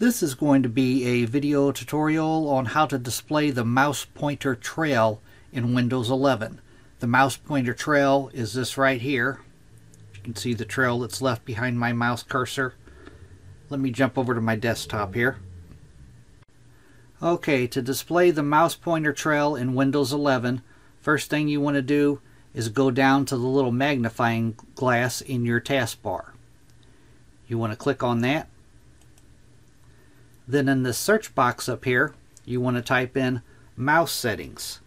This is going to be a video tutorial on how to display the mouse pointer trail in Windows 11. The mouse pointer trail is this right here. You can see the trail that's left behind my mouse cursor. Let me jump over to my desktop here. Okay, to display the mouse pointer trail in Windows 11, first thing you want to do is go down to the little magnifying glass in your taskbar. You want to click on that then in the search box up here, you want to type in mouse settings.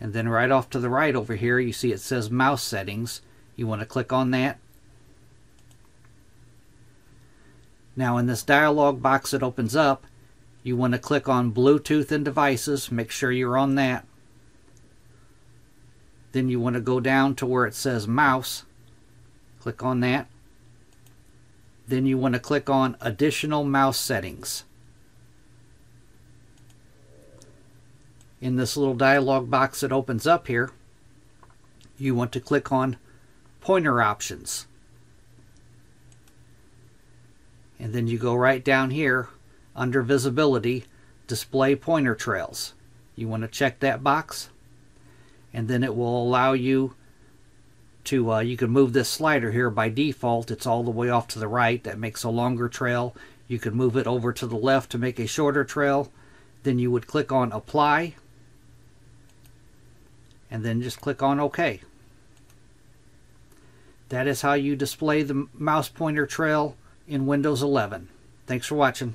And then right off to the right over here, you see it says mouse settings. You want to click on that. Now in this dialog box that opens up, you want to click on Bluetooth and devices. Make sure you're on that. Then you want to go down to where it says mouse. Click on that. Then you want to click on Additional Mouse Settings. In this little dialog box that opens up here, you want to click on Pointer Options. And then you go right down here under Visibility, Display Pointer Trails. You want to check that box and then it will allow you to uh, you can move this slider here by default. It's all the way off to the right. That makes a longer trail. You can move it over to the left to make a shorter trail. Then you would click on apply. And then just click on OK. That is how you display the mouse pointer trail in Windows 11 thanks for watching